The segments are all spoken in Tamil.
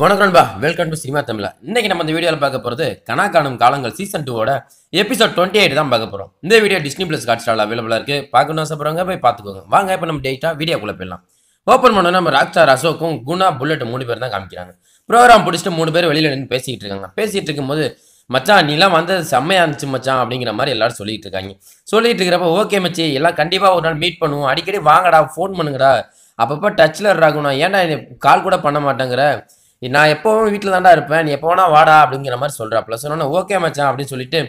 வணக்கம் நண்பா. வெல்கம் டு சினிமா தமிழா இன்னைக்கு நம்ம இந்த வீடியோவில் பார்க்க போகிறது கனா காணும் காலங்கள் சீசன் டூவோட எபிசோட் டுவெண்ட்டி எயிட் தான் பார்க்க போகிறோம் இந்த வீடியோ டிஸ்னி பிளஸ் ஹாட் ஸ்டாரில் அவைலபிளாக இருக்குது பார்க்கணும் ஆசைப்படுறவங்க போய் பார்த்துக்கோங்க. வாங்க இப்போ நம்ம டேட்டாக வீடியோக்குள்ளே போயிடலாம். ஓப்பன் பண்ணோன்னா நம்ம ராக்ஸ்டார் அசோக்கும் குணா புல்லட் மூணு பேர் தான் காமிக்கிறாங்க. ப்ரோக்ராம் பிடிச்சிட்டு மூணு பேர் வெளியில் நின்று பேசிக்கிட்டு இருக்காங்க. பேசிகிட்டு இருக்கும்போது மச்சான் நீலாம் வந்தது செம்மையாக இருந்துச்சு மச்சான் அப்படிங்கிற மாதிரி எல்லாரும் சொல்லிட்டு இருக்காங்க. சொல்லிட்டு இருக்கிறப்ப ஓகே மச்சி எல்லாம் கண்டிப்பாக ஒரு நாள் மீட் பண்ணுவோம். அடிக்கடி வாங்கடா ஃபோன் பண்ணுங்கடா. அப்பப்போ டச்சில் இருக்கணும் ஏன்டா கால் கூட பண்ண மாட்டேங்கிற? நான் எப்போவும் வீட்டில் தாண்டா இருப்பேன். நீ எப்போ வேணா வாடா அப்படிங்கிற மாதிரி சொல்கிறாப்புல சொன்னோன்னே ஓகே மச்சான் அப்படின்னு சொல்லிட்டு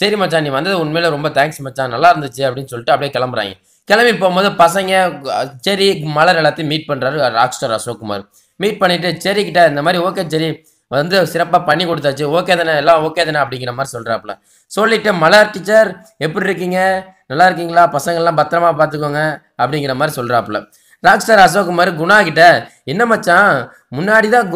சரி மச்சான் நீ வந்தது உண்மையில ரொம்ப தேங்க்ஸ் மச்சான். நல்லா இருந்துச்சு அப்படின்னு சொல்லிட்டு அப்படியே கிளம்புறாங்க. கிளம்பி போகும்போது பசங்க சரி மலர் எல்லாத்தையும் மீட் பண்ணுறாரு ராக்ஸ்டார் அசோக்குமார். மீட் பண்ணிட்டு சரி கிட்ட இந்த மாதிரி ஓகே சரி வந்து சிறப்பாக பண்ணி கொடுத்தாச்சு. ஓகே தானே எல்லாம் ஓகே தானே அப்படிங்கிற மாதிரி சொல்கிறாப்புல சொல்லிட்டு மலர் டீச்சர் எப்படி இருக்கீங்க? நல்லா இருக்கீங்களா? பசங்கள்லாம் பத்திரமா பார்த்துக்கோங்க அப்படிங்கிற மாதிரி சொல்கிறாப்புல ராக்ஸ்டார் அசோக்குமார் குணா கிட்ட என்ன மச்சான் முன்னாடி தான்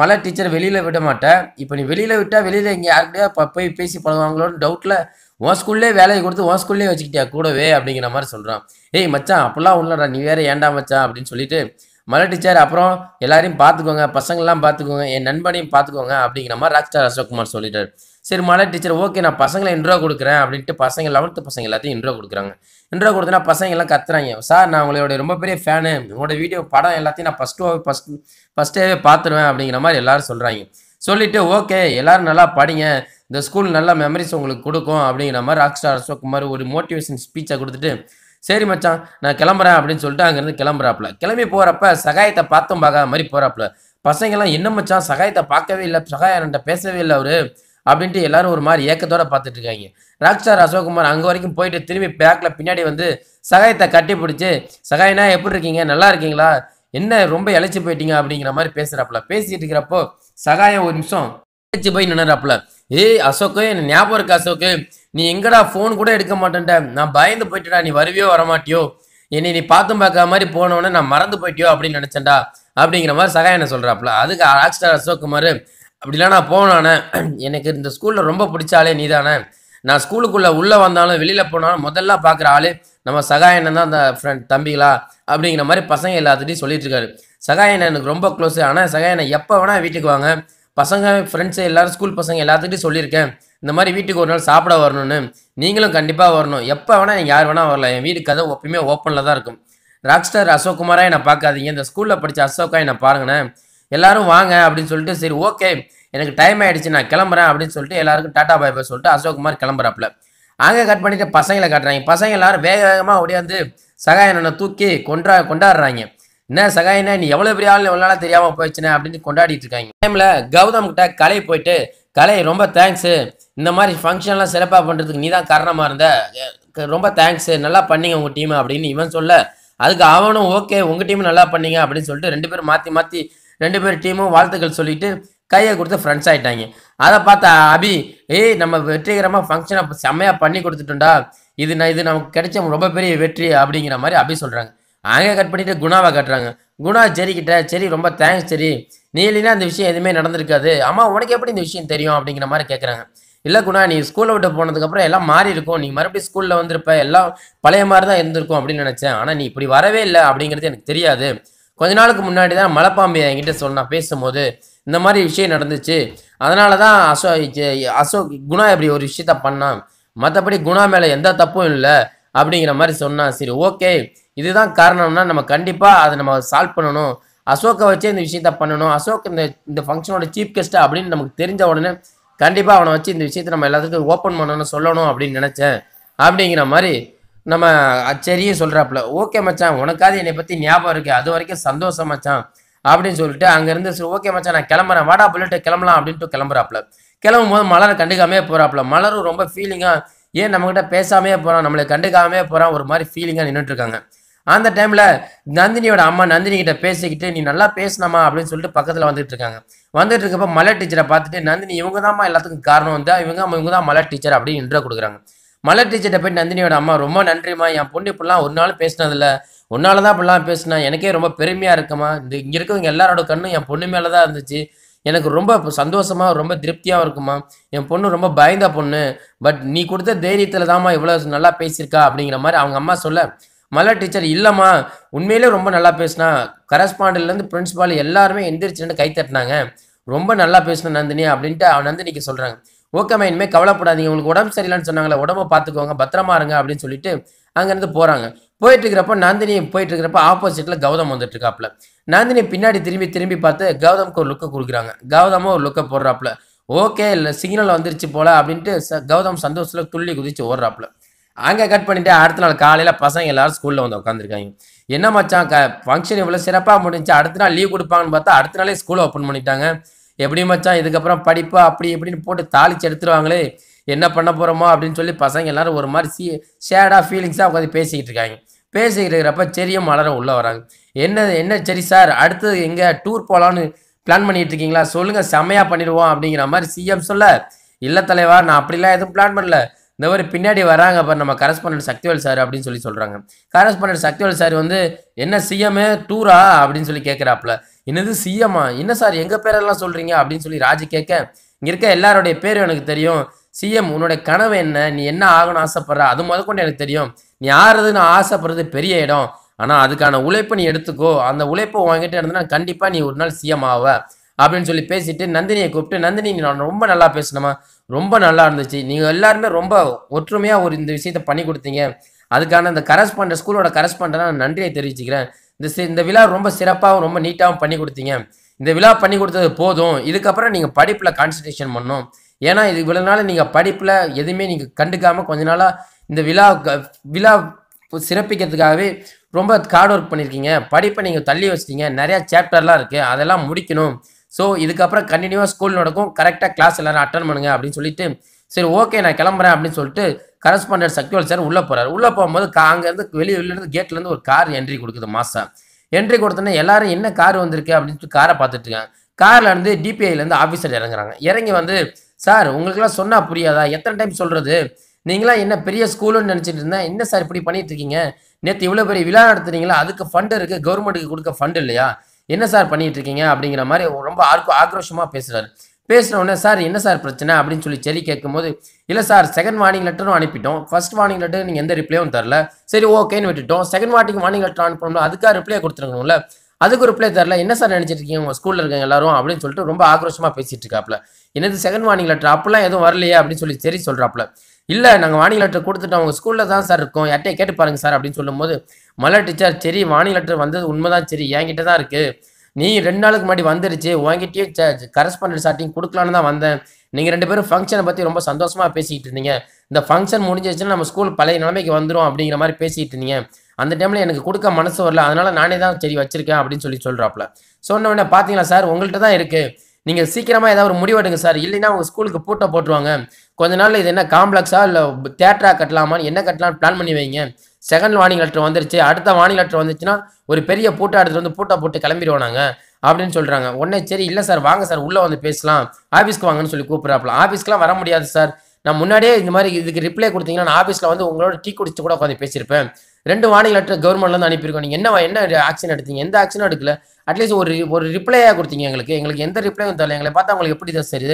மலை டீச்சர் வெளியில் விட மாட்டேன் இப்போ நீ வெளியில் விட்டால் வெளியில் இங்கே யாருக்கிட்டயா போய் பேசி பழகுவாங்களோன்னு டவுட்டில் உன் ஸ்கூல்லே வேலையை கொடுத்து உன் ஸ்கூல்லே வச்சுக்கிட்டியா? கூடவே அப்படிங்கிற மாதிரி சொல்கிறான் ஏய் மச்சான் அப்படிலாம் உள்ளடா நீ வேற ஏண்டா மச்சான்? அப்படின்னு சொல்லிட்டு மலை டீச்சர் அப்புறம் எல்லாரையும் பார்த்துக்கோங்க பசங்கள்லாம் பார்த்துக்கோங்க என் நண்பனையும் பார்த்துக்கோங்க அப்படிங்கிற மாதிரி ராக்ஸ்டார் அசோக்குமார் சொல்லிட்டார். சரி மழை டீச்சர் ஓகே நான் பசங்களை இன்ட்ரோ கொடுக்குறேன் அப்படின்ட்டு பசங்க லெவன்த்து பசங்க எல்லாத்தையும் இன்ட்ரோ கொடுக்குறாங்க. இன்ட்ரோ கொடுத்தனா பசங்க எல்லாம் கத்துறாங்க. சார் நான் உங்களோட ரொம்ப பெரிய ஃபேனு உங்களோட வீடியோ படம் எல்லாத்தையும் நான் ஃபஸ்ட்டு ஃபஸ்ட் ஃபஸ்ட்டே பார்த்துருவேன் அப்படிங்கிற மாதிரி எல்லாரும் சொல்கிறாங்க சொல்லிட்டு ஓகே எல்லாரும் நல்லா படிங்க. இந்த ஸ்கூல் நல்ல மெமரிஸ் உங்களுக்கு கொடுக்கும் அப்படிங்கிற மாதிரி ராக் ஸ்டார் அசோக்குமார் ஒரு மோட்டிவேஷன் ஸ்பீச்சை கொடுத்துட்டு சரி மச்சான் நான் கிளம்புறேன் அப்படின்னு சொல்லிட்டு அங்கேருந்து கிளம்புறாப்புல. கிளம்பி போகிறப்ப சகாயத்தை பார்த்தும் பார்க்காத மாதிரி போகிறாப்புல பசங்கெல்லாம் என்ன மச்சான் சகாயத்தை பார்க்கவே இல்லை சகாயன்ட்ட பேசவே இல்லை அவர். அப்படின்ட்டு எல்லாரும் ஒரு மாதிரி ஏக்கத்தோட பார்த்துட்டு இருக்காங்க ராக்ஸ்டார் அசோக்குமார் அங்கே வரைக்கும் போயிட்டு திரும்பி பேக்ல பின்னாடி வந்து சகாயத்தை கட்டி பிடிச்சி சகாயனா எப்படி இருக்கீங்க? நல்லா இருக்கீங்களா? என்ன ரொம்ப இழைச்சி போயிட்டீங்க? அப்படிங்கிற மாதிரி பேசுறாப்புல. பேசிட்டு இருக்கிறப்போ சகாயம் ஒரு நிமிஷம் இழைச்சி போய் நின்னுறாப்புல. ஏய் அசோக்கு என்ன ஞாபகம் இருக்கு அசோக்கு? நீ எங்கடா ஃபோன் கூட எடுக்க மாட்டேன்ட்ட. நான் பயந்து போயிட்டடா நீ வருவியோ வரமாட்டியோ? என்னை நீ பார்த்தும் பார்க்காத மாதிரி போனவொடனே நான் மறந்து போயிட்டியோ அப்படின்னு நினைச்சேன்டா. அப்படிங்கிற மாதிரி சகாயனை சொல்றாப்புல. அதுக்கு ராக்ஸ்டார் அசோக்குமார் அப்படிலாம் நான் போனானே எனக்கு இந்த ஸ்கூலில் ரொம்ப பிடிச்ச ஆளே நீதானே. நான் ஸ்கூலுக்குள்ளே உள்ளே வந்தாலும் வெளியில் போனாலும் முதல்ல பார்க்குற ஆளு நம்ம சகாயனன் தான் அந்த ஃப்ரெண்ட் தம்பிகளா அப்படிங்கிற மாதிரி பசங்க எல்லாத்துட்டையும் சொல்லிட்டு இருக்காரு. சகாயன் எனக்கு ரொம்ப க்ளோஸ் ஆனால் சகாயனை எப்போ வேணால் வீட்டுக்கு வாங்க. பசங்க ஃப்ரெண்ட்ஸு எல்லாரும் ஸ்கூல் பசங்க எல்லாத்துக்கிட்டையும் சொல்லியிருக்கேன். இந்த மாதிரி வீட்டுக்கு ஒரு நாள் சாப்பிட வரணும்னு. நீங்களும் கண்டிப்பாக வரணும். எப்போ வேணால் நீங்கள் யார் வேணால் வரல என் வீடு கதை எப்பயுமே ஓப்பனில் தான் இருக்கும். ராக்ஸ்டார் அசோக்குமாராக என்னை பார்க்காதீங்க. இந்த ஸ்கூலில் படித்த அசோக்கா என்னை பாருங்கண்ணே எல்லாரும் வாங்க அப்படின்னு சொல்லிட்டு சரி ஓகே எனக்கு டைம் ஆயிடுச்சு நான் கிளம்புறேன் அப்படின்னு சொல்லிட்டு எல்லாருக்கும் டாடா பாய் பாய் சொல்லிட்டு அசோக்குமார் கிளம்புறாப்புல. அங்கே கட் பண்ணிட்டு பசங்களை காட்டுறாங்க. பசங்க எல்லாரும் வேக வேகமாக ஓடியாந்து சகாயனனை தூக்கி கொண்டா கொண்டாடுறாங்க. என்ன சகாயனா நீ எவ்வளோ பெரிய ஆள் எவ்வளோ நாளாக தெரியாமல் போயிடுச்சுனே அப்படின்னு கொண்டாடிட்டு இருக்காங்க. டைமில் கௌதம் கிட்ட கலை போயிட்டு கலை ரொம்ப தேங்க்ஸு இந்த மாதிரி ஃபங்க்ஷன்லாம் சிறப்பாக பண்ணுறதுக்கு நீ தான் காரணமாக இருந்த. ரொம்ப தேங்க்ஸு நல்லா பண்ணீங்க உங்கள் டீம் அப்படின்னு இவன் சொல்ல அதுக்கு அவனும் ஓகே உங்கள் டீம் நல்லா பண்ணீங்க அப்படின்னு சொல்லிட்டு ரெண்டு பேரும் மாற்றி மாற்றி ரெண்டு பேர் டீமும் வாழ்த்துக்கள் சொல்லிட்டு கையை கொடுத்து ஃப்ரெண்ட்ஸ் ஆகிட்டாங்க அதை பார்த்தா அபி ஏய் நம்ம வெற்றிகரமாக ஃபங்க்ஷனை செம்மையாக பண்ணி கொடுத்துட்டோம்டா. இது நான் இது நமக்கு கிடைச்ச ரொம்ப பெரிய வெற்றி அப்படிங்கிற மாதிரி அபி சொல்கிறாங்க அங்கே கட் பண்ணிட்டு குணாவை கட்டுறாங்க. குணா சரி கிட்ட சரி ரொம்ப தேங்க்ஸ் சரி. நீ இல்லைன்னா இந்த விஷயம் எதுவுமே நடந்திருக்காது. அம்மா உனக்கு எப்படி இந்த விஷயம் தெரியும்? அப்படிங்கிற மாதிரி கேட்குறாங்க இல்லை குணா நீ ஸ்கூலை விட்டு போனதுக்கப்புறம் எல்லாம் மாறி இருக்கும். நீ மறுபடியும் ஸ்கூலில் வந்திருப்ப. எல்லாம் பழைய மாதிரி தான் இருந்திருக்கும் அப்படின்னு நினச்சேன். ஆனால் நீ இப்படி வரவே இல்லை அப்படிங்கிறது எனக்கு தெரியாது. கொஞ்ச நாளுக்கு முன்னாடி தான் மலைப்பாம்பு என்கிட்ட சொன்னா பேசும்போது இந்த மாதிரி விஷயம் நடந்துச்சு. அதனால தான் அசோ அசோக் குணா இப்படி ஒரு விஷயத்த பண்ணான். மற்றபடி குணா மேலே எந்த தப்பும் இல்லை அப்படிங்கிற மாதிரி சொன்னான். சரி ஓகே. இதுதான் காரணம்னா நம்ம கண்டிப்பாக அதை நம்ம சால்வ் பண்ணணும். அசோக்கை வச்சே இந்த விஷயத்த பண்ணணும். அசோக் இந்த இந்த ஃபங்க்ஷனோட சீஃப் கெஸ்ட்டு அப்படின்னு நமக்கு தெரிஞ்ச உடனே கண்டிப்பாக அவனை வச்சு இந்த விஷயத்தை நம்ம எல்லாத்துக்கும் ஓப்பன் பண்ணணும் சொல்லணும் அப்படின்னு நினச்சேன். அப்படிங்கிற மாதிரி நம்ம அச்சரியும் சொல்கிறாப்புல ஓகே மச்சான் உனக்காவது என்னை பற்றி ஞாபகம் இருக்குது அது வரைக்கும் சந்தோஷம் மச்சான். அப்படின்னு சொல்லிட்டு அங்கேருந்து சரி ஓகே மச்சான் நான் கிளம்புறேன். வாடா புல்லட்டு கிளம்பலாம். அப்படின்ட்டு கிளம்புறாப்புல. கிளம்பும் போது மலரை கண்டுக்காமே போகிறாப்புல மலரும் ரொம்ப ஃபீலிங்காக ஏன் நம்மகிட்ட பேசாமே போகிறான் நம்மளை கண்டுக்காமே போகிறான் ஒரு மாதிரி ஃபீலிங்காக நின்றுட்டு இருக்காங்க அந்த டைமில் நந்தினியோட அம்மா நந்தினி கிட்ட பேசிக்கிட்டு நீ நல்லா பேசினாமா அப்படின்னு சொல்லிட்டு பக்கத்தில் வந்துட்டு இருக்காங்க வந்துட்டு இருக்கப்போ மலர் டீச்சரை பார்த்துட்டு நந்தினி இவங்க தான்மா எல்லாத்துக்கும் காரணம். வந்து இவங்க இவங்க தான் மலர் டீச்சர் அப்படின்னு இன்ட்ரோ கொடுக்குறாங்க. மலர் டீச்சர்கிட்ட போய் நந்தினியோட அம்மா ரொம்ப நன்றிம்மா. என் பொண்ணு இப்படிலாம் ஒரு நாள் பேசினதில்ல. உன்னால தான் இப்படிலாம் பேசினா. எனக்கே ரொம்ப பெருமையாக இருக்குமா இந்த இங்கே இருக்கவங்க எல்லாரோட கண்ணும் என் பொண்ணு மேலே தான் இருந்துச்சு. எனக்கு ரொம்ப சந்தோஷமா ரொம்ப திருப்தியாகவும் இருக்குமா என் பொண்ணு ரொம்ப பயந்த பொண்ணு. பட் நீ கொடுத்த தைரியத்தில் தாம்மா இவ்வளோ நல்லா பேசியிருக்கா. அப்படிங்கிற மாதிரி அவங்க அம்மா சொல்ல மலர் டீச்சர் இல்லைம்மா. உண்மையிலே ரொம்ப நல்லா பேசினா. கரஸ்பாண்டிலேருந்து பிரின்சிபால் எல்லாருமே எந்திரிச்சுன்னு கை தட்டினாங்க. ரொம்ப நல்லா பேசின நந்தினி அப்படின்ட்டு அவன் நந்தினிக்கு சொல்கிறாங்க ஓகேம்மா இனிமேல் கவலைப்படாதீங்க. உங்களுக்கு உடம்பு சரியில்லைன்னு சொன்னாங்களே உடம்ப பார்த்துக்கோங்க பத்திரமா இருங்க அப்படின்னு சொல்லிட்டு அங்கேருந்து போகிறாங்க போயிட்டு இருக்கிறப்ப நந்தினி போயிட்டு இருக்கிறப்ப ஆப்போசிட்டில் கௌதம் வந்துட்டு இருக்காப்புல நந்தினி பின்னாடி திரும்பி திரும்பி பார்த்து கௌதமுக்கு ஒரு லுக்கை கொடுக்குறாங்க. கௌதமும் ஒரு லுக்கை போடுறாப்புல. ஓகே இல்லை சிக்னல் வந்துருச்சு போல அப்படின்ட்டு ச- கௌதம் சந்தோஷத்தில் துள்ளி குதிச்சு ஓடுறாப்புல. அங்கே கட் பண்ணிட்டு அடுத்த நாள் காலையில் பசங்க எல்லாரும் ஸ்கூலில் வந்து உட்காந்துருக்காங்க என்ன மச்சான் க ஃபங்க்ஷன் இவ்வளோ சிறப்பாக முடிஞ்சு அடுத்த நாள் லீவ் கொடுப்பாங்கன்னு பார்த்தா அடுத்த நாளே ஸ்கூலை ஓப்பன் பண்ணிட்டாங்க. எப்படி மச்சான்? இதுக்கப்புறம் படிப்பு அப்படி இப்படின்னு போட்டு தாளிச்சு எடுத்துருவாங்களே என்ன பண்ண போகிறோமோ அப்படின்னு சொல்லி பசங்க எல்லாரும் ஒரு மாதிரி சி ஷேடாக ஃபீலிங்ஸாக உட்காந்து பேசிக்கிட்டு இருக்காங்க. பேசிக்கிட்டு இருக்கிறப்ப செரியும் மலரும் உள்ளே வராங்க. என்ன என்ன சரி சார்? அடுத்து எங்கே டூர் போகலான்னு பிளான் பண்ணிட்டு இருக்கீங்களா? சொல்லுங்கள் செம்மையாக பண்ணிடுவோம் அப்படிங்கிற மாதிரி சிஎம் சொல்ல இல்லை தலைவா நான் அப்படிலாம் எதுவும் பிளான் பண்ணல. இந்த மாதிரி பின்னாடி வராங்க அப்போ நம்ம கரஸ்பாண்டன்ட் சக்திவேல் சார் அப்படின்னு சொல்லி சொல்கிறாங்க கரஸ்பாண்டன்ட் சக்திவேல் சார் வந்து என்ன சிஎம் டூரா? அப்படின்னு சொல்லி கேட்குறாப்புல என்னது சிஎம்மா? என்ன சார் எங்கள் பேரெல்லாம் சொல்கிறீங்க அப்படின்னு சொல்லி ராஜு கேட்க இங்கே இருக்க எல்லாருடைய பேரும் எனக்கு தெரியும். சிஎம் உன்னோட கனவு என்ன? நீ என்ன ஆகணும்னு ஆசைப்படுற? அது முதற்கொண்டு எனக்கு தெரியும். நீ ஆறுறதுன்னு ஆசைப்படுறது பெரிய இடம். ஆனால் அதுக்கான உழைப்பை நீ எடுத்துக்கோ. அந்த உழைப்பை வாங்கிட்டு இருந்தனா கண்டிப்பாக நீ ஒரு நாள் சிஎம் ஆவ. அப்படின்னு சொல்லி பேசிட்டு நந்தினியை கூப்பிட்டு நந்தினி நீ நான் ரொம்ப நல்லா பேசினமா ரொம்ப நல்லா இருந்துச்சு. நீங்கள் எல்லாருமே ரொம்ப ஒற்றுமையாக ஒரு இந்த விஷயத்தை பண்ணி கொடுத்தீங்க. அதுக்கான அந்த கரஸ்பாண்டர் ஸ்கூலோட கரஸ்பாண்டர் நான் நன்றியை தெரிவிச்சுக்கிறேன். இந்த சி- இந்த விழா ரொம்ப சிறப்பாகவும் ரொம்ப நீட்டாகவும் பண்ணி கொடுத்தீங்க. இந்த விழா பண்ணி கொடுத்தது போதும். இதுக்கப்புறம் நீங்கள் படிப்பில் கான்சன்ட்ரேஷன் பண்ணணும். ஏன்னா இது இவ்வளோ நாள் நீங்கள் படிப்பில் எதுவுமே நீங்கள் கண்டுக்காமல் கொஞ்ச நாளாக இந்த விழா க- விழா சிறப்பிக்கிறதுக்காகவே ரொம்ப ஹார்ட் ஒர்க் பண்ணியிருக்கீங்க படிப்பை நீங்கள் தள்ளி வச்சிட்டீங்க. நிறையா சாப்டர்லாம் இருக்குது அதெல்லாம் முடிக்கணும். ஸோ இதுக்கப்புறம் கண்டினியூவாக ஸ்கூல் நடக்கும். கரெக்டாக கிளாஸ் எல்லாரும் அட்டன் பண்ணுங்க அப்படின்னு சொல்லிட்டு சரி ஓகே நான் கிளம்புறேன் அப்படின்னு சொல்லிட்டு கரஸ்பாண்டன்ட் சக்திவேல் சார் உள்ளே போகிறார் உள்ளே போகும்போது அங்கேருந்து வெளியே வெளியிலேருந்து கேட்லேருந்து ஒரு கார் என்ட்ரி கொடுக்குது மாசா. என்ட்ரி கொடுத்தோன்னே எல்லாரும் என்ன கார் வந்திருக்கு அப்படின்னு காரை பார்த்துட்டு இருக்காங்க. காரில் இருந்து டிபிஐலேருந்து ஆஃபீஸர் இறங்குறாங்க. இறங்கி வந்து சார் உங்களுக்குலாம் சொன்னால் புரியாதா? எத்தனை டைம் சொல்கிறது நீங்களாம் என்ன பெரிய ஸ்கூலுன்னு நினச்சிட்டு இருந்தேன். என்ன சார் இப்படி பண்ணிட்டு இருக்கீங்க? நேற்று இவ்வளோ பெரிய விழா நடத்துறீங்களா அதுக்கு ஃபண்டு இருக்குது கவர்மெண்ட்டுக்கு கொடுக்க ஃபண்டு இல்லையா? என்ன சார் பண்ணிட்டு இருக்கீங்க? அப்படிங்கிற மாதிரி ரொம்ப ஆக்ரோஷமாக பேசுகிறாரு பேசின சார் என்ன சார் பிரச்சனை? அப்படின்னு சொல்லி செரி கேட்கும்போது இல்லை சார் செகண்ட் வார்னிங் லெட்டரும் அனுப்பிட்டோம். ஃபர்ஸ்ட் வார்னிங் லெட்டர் நீங்கள் எந்த ரிப்ளையும் தரல. சரி ஓகேன்னு விட்டுட்டோம். செகண்ட் வார்னிங் வார்னிங் லெட்டர் அனுப்பணும்ல அதுக்காக ரிப்ளை கொடுத்துருக்கணும்ல அதுக்கு ரிப்ளை தரல. என்ன சார் நினச்சிட்டு இருக்கீங்க? உங்கள் ஸ்கூலில் இருக்கவங்க எல்லாரும்? அப்படின்னு சொல்லிட்டு ரொம்ப ஆக்ரோஷமாக பேசிட்டு இருக்காப்ல. என்னது செகண்ட் வார்னிங் லெட்டர் அப்பெல்லாம் எதுவும் வரலையே? அப்படின்னு சொல்லி சரி சொல்கிறாப்ல இல்லை நாங்கள் வார்னிங் லெட்டர் கொடுத்துட்டோம். உங்கள் ஸ்கூலில் தான் சார் இருக்கோம். யார்ட்டையே கேட்டு பாருங்க சார். அப்படின்னு சொல்லும்போது மலர் டீச்சர் சரி வார்னிங் லெட்டர் வந்தது உண்மைதான். சரி என்கிட்ட தான் இருக்குது நீ ரெண்டு நாளுக்கு முன்னாடி வந்துருச்சு உங்ககிட்டயே கரஸ்பாண்டன்ஸ் சார்ட்டிங் கொடுக்கலான்னு தான் வந்தேன். நீங்கள் ரெண்டு பேரும் ஃபங்க்ஷனை பற்றி ரொம்ப சந்தோஷமாக பேசிக்கிட்டு இருந்தீங்க. இந்த ஃபங்க்ஷன் முடிஞ்சிச்சுன்னா நம்ம ஸ்கூல் பழைய நிலைமைக்கு வந்துடும் அப்படிங்கிற மாதிரி பேசிக்கிட்டு இருந்தீங்க. அந்த டைமில் எனக்கு கொடுக்க மனசு வரல. அதனால நானே தான் சரி வச்சிருக்கேன் அப்படின்னு சொல்லி சொல்கிறாப்புல சொன்ன உடனே பார்த்தீங்களா சார் உங்கள்கிட்ட தான் இருக்குது நீங்கள் சீக்கிரமாக ஏதாவது ஒரு முடிவெடுங்க சார் இல்லைன்னா உங்கள் ஸ்கூலுக்கு பூட்டை போட்டுருவாங்க. கொஞ்ச நாள் இது என்ன காம்ப்ளெக்ஸா இல்லை தேட்டராக கட்டலாமான்னு என்ன கட்டலாம்னு பிளான் பண்ணி வைங்க. செகண்ட் வார்னிங் லெட்டர் வந்துருச்சு அடுத்த வார்னிங் லெட்டர் வந்துச்சுன்னா ஒரு பெரிய பூட்டை எடுத்துகிட்டு வந்து பூட்டை போட்டு கிளம்பிடுவோம் அப்படின்னு சொல்கிறாங்க உடனே சரி இல்லை சார் வாங்க சார் உள்ளே வந்து பேசலாம். ஆஃபீஸ்க்கு வாங்கன்னு சொல்லி கூப்பிட்றாப்புல. ஆஃபீஸ்க்குலாம் வர முடியாது சார். நான் முன்னாடியே இந்த மாதிரி இதுக்கு ரிப்ளை கொடுத்தீங்கன்னா நான் ஆஃபீஸில் வந்து உங்களோட டீ குடிச்சு கூட உட்காந்து பேசியிருப்பேன். ரெண்டு வார்னிங் லெட்டர் கவர்மெண்ட்லேருந்து அனுப்பியிருக்கோம். நீங்கள் என்ன என்ன ஆக்ஷன் எடுத்தீங்க? எந்த ஆக்ஷனும் எடுக்கல? அட்லீஸ்ட் ஒரு ஒரு ரிப்ளையாக கொடுத்தீங்க எங்களுக்கு. எங்களுக்கு எந்த ரிப்ளையும் தரல. எங்களை பார்த்தா உங்களுக்கு எப்படி தான் சரி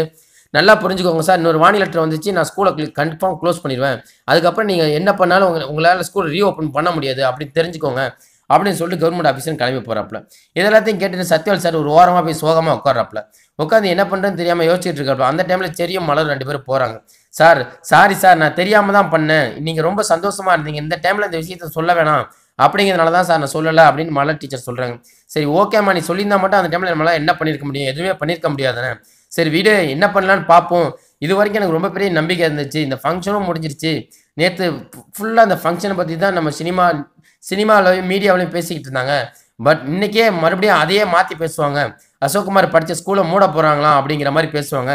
நல்லா புரிஞ்சுக்கோங்க சார். இன்னொரு வார்னிங் லெட்டர் வந்துச்சு நான் ஸ்கூலை கன்ஃபார்ம் க்ளோஸ் பண்ணிடுவேன். அதுக்கப்புறம் நீங்கள் என்ன பண்ணாலும் உங்க உங்களால் ஸ்கூல் ரீஓப்பன் பண்ண முடியாது அப்படின்னு தெரிஞ்சுக்கோங்க அப்படின்னு சொல்லிட்டு கவர்மெண்ட் ஆஃபீஸர் கிளம்பி போகிறாப்புல இதெல்லாத்தையும் கேட்டுட்டு சத்யவால் சார் ஒரு ஓரமாக போய் சோகமாக உட்காராப்புல உட்காந்து என்ன பண்ணுறேன்னு தெரியாமல் யோசிச்சுட்டு இருக்காப்புல. அந்த டைமில் செரியும் மலர் ரெண்டு பேரும் போகிறாங்க சார் சாரி சார் நான் தெரியாமல் தான் பண்ணேன். நீங்கள் ரொம்ப சந்தோஷமாக இருந்தீங்க. இந்த டைமில் இந்த விஷயத்த சொல்ல வேணாம். அப்படிங்கிறதுனால தான் சார் நான் சொல்லலை அப்படின்னு மலர் டீச்சர் சொல்கிறாங்க சரி ஓகேம்மா நீ சொல்லியிருந்தா மட்டும் அந்த டைமில் நம்மளால் என்ன பண்ணியிருக்க முடியும்? எதுவுமே பண்ணியிருக்க முடியாதுண்ணே சரி வீடு என்ன பண்ணலான்னு பார்ப்போம் இது வரைக்கும் எனக்கு ரொம்ப பெரிய நம்பிக்கை இருந்துச்சு. இந்த ஃபங்க்ஷனும் முடிஞ்சிருச்சு. நேற்று ஃபுல்லாக அந்த ஃபங்க்ஷனை பற்றி தான் நம்ம சினிமா சினிமாவிலையும் மீடியாவிலையும் பேசிக்கிட்டு இருந்தாங்க. பட் இன்னைக்கே மறுபடியும் அதையே மாற்றி பேசுவாங்க. அசோக்குமார் படித்த ஸ்கூலை மூட போகிறாங்களாம் அப்படிங்கிற மாதிரி பேசுவாங்க.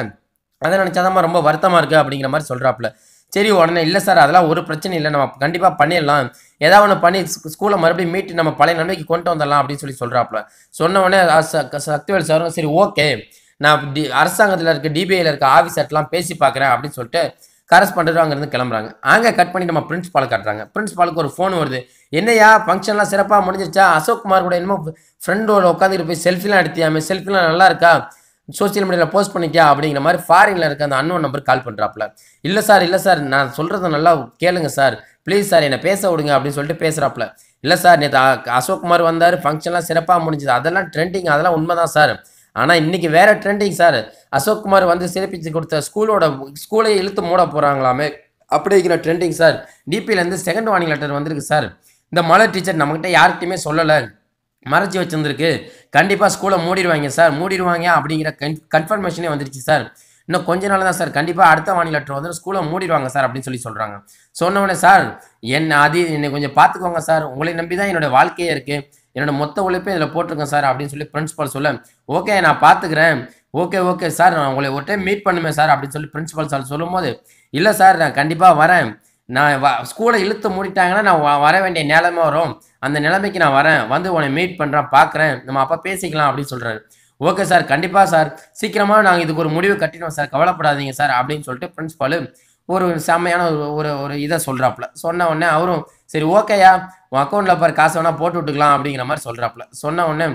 அதை நினச்சாதான் ரொம்ப வருத்தமாக இருக்குது அப்படிங்கிற மாதிரி சொல்கிறாப்புல சரி உடனே இல்லை சார் அதெல்லாம் ஒரு பிரச்சனை இல்லை. நம்ம கண்டிப்பாக பண்ணிடலாம். ஏதாவது ஒன்று பண்ணி ஸ்கூலை மறுபடியும் மீட்டு நம்ம பழைய நன்மைக்கு கொண்டு வந்துடலாம் அப்படின்னு சொல்லி சொல்கிறாப்புல சொன்ன உடனே ச- சக்திவேல் சாரும் சரி ஓகே நான் டி அரசாங்கத்தில் இருக்க டிபிஐயில் இருக்க ஆஃபீஸர்ட்லாம் பேசி பார்க்குறேன் அப்படின்னு சொல்லிட்டு கரஸ்பாண்டரும் அங்கேருந்து கிளம்புறாங்க. அங்கே கட் பண்ணி நம்ம பிரின்ஸ்பாலை காட்டுறாங்க. பிரின்ஸ்பாலுக்கு ஒரு ஃபோன் வருது. என்னையா ஃபங்க்ஷன்லாம் சிறப்பாக முடிஞ்சிருச்சா? அசோக் குமார் கூட என்னமோ ஃப்ரெண்டோட உட்காந்துட்டு போய் செல்ஃபிலாம் எடுத்தியாமே செல்ஃபிலாம் நல்லா இருக்கா? சோஷியல் மீடியாவில் போஸ்ட் பண்ணிக்கா அப்படிங்கிற மாதிரி ஃபாரினில் இருக்க அந்த அன்னோன் நம்பர் கால் பண்ணுறாப்புல இல்லை சார் இல்லை சார் நான் சொல்கிறத நல்லா கேளுங்க சார் ப்ளீஸ் சார் என்னை பேச விடுங்க அப்படின்னு சொல்லிட்டு பேசுகிறாப்புல இல்லை சார் நேற்று அசோக் குமார் வந்தார் ஃபங்க்ஷன்லாம் சிறப்பாக முடிஞ்சுது. அதெல்லாம் ட்ரெண்டிங் அதெல்லாம் உண்மை தான் சார் ஆனால் இன்றைக்கி வேறு ட்ரெண்டிங் சார் அசோக் குமார் வந்து சிறப்பித்து கொடுத்த ஸ்கூலோட ஸ்கூலை இழுத்து மூட போகிறாங்களாமே அப்படிங்கிற ட்ரெண்டிங் சார் டிபியிலேருந்து செகண்ட் வார்னிங் லெட்டர் வந்திருக்கு சார் இந்த மலை டீச்சர் நம்மகிட்ட யார்கிட்டையுமே சொல்லலை. மறைச்சி வச்சுருந்துருக்கு. கண்டிப்பாக ஸ்கூலை மூடிடுவாங்க சார் மூடிடுவாங்க அப்படிங்கிற கன் கன்ஃபர்மேஷனே வந்துருச்சு சார் இன்னும் கொஞ்ச நாள் தான் சார் கண்டிப்பாக அடுத்த வாணி லெட்டர் வந்து ஸ்கூலை மூடிடுவாங்க சார் அப்படின்னு சொல்லி சொல்கிறாங்க சொன்ன உடனே சார் என்ன அது என்னை கொஞ்சம் பார்த்துக்கோங்க சார் உங்களை நம்பி தான் என்னோட வாழ்க்கையே இருக்குது என்னோட மொத்த உழைப்பே இதில் போட்டிருக்கேன் சார் அப்படின்னு சொல்லி பிரின்ஸிபால் சொல்ல ஓகே நான் பார்த்துக்கிறேன். ஓகே ஓகே சார் நான் உங்களை ஒரு டைம் மீட் பண்ணுமே சார் அப்படின்னு சொல்லி பிரின்ஸிபால் சார் சொல்லும்போது இல்லை சார் நான் கண்டிப்பாக வரேன். நான் வ ஸ்கூலை இழுத்து மூடிட்டாங்கன்னா நான் வர வேண்டிய நிலைமை வரும். அந்த நிலைமைக்கு நான் வரேன். வந்து உன்னை மீட் பண்ணுறேன் பார்க்குறேன். நம்ம அப்போ பேசிக்கலாம் அப்படின்னு சொல்கிறாரு ஓகே சார் கண்டிப்பாக சார் சீக்கிரமாக நாங்கள் இதுக்கு ஒரு முடிவு கட்டிடுவோம் சார் கவலைப்படாதீங்க சார் அப்படின்னு சொல்லிட்டு பிரின்ஸ்பாலு ஒரு செம்மையான ஒரு ஒரு ஒரு இதை சொல்கிறாப்புல சொன்ன உடனே அவரும் சரி ஓகேயா உன் அக்கௌண்ட்டில் பாரு காசு வேணால் போட்டு விட்டுக்கலாம் அப்படிங்கிற மாதிரி சொல்கிறாப்புல சொன்ன உடனே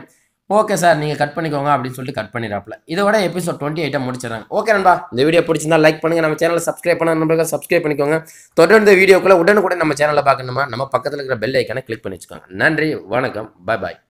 ஓகே சார் நீங்கள் கட் பண்ணிக்கோங்க அப்படின்னு சொல்லிட்டு கட் பண்ணிடுறாப்புல. இதோட எபிசோட் டுவெண்ட்டி எயிட்டை முடிச்சிடறாங்க. ஓகே நண்பா இந்த வீடியோ பிடிச்சிருந்தா லைக் பண்ணுங்க. நம்ம சேனலை சப்ஸ்கிரைப் பண்ண நம்பருக்கு சப்ஸ்கிரைப் பண்ணிக்கோங்க. தொடர்ந்து வீடியோக்குள்ளே உடனுக்குடன் நம்ம சேனலை பார்க்கணுமா? நம்ம பக்கத்தில் இருக்கிற பெல் ஐக்கானை கிளிக் பண்ணி வச்சுக்கோங்க. நன்றி வணக்கம் பை பாய்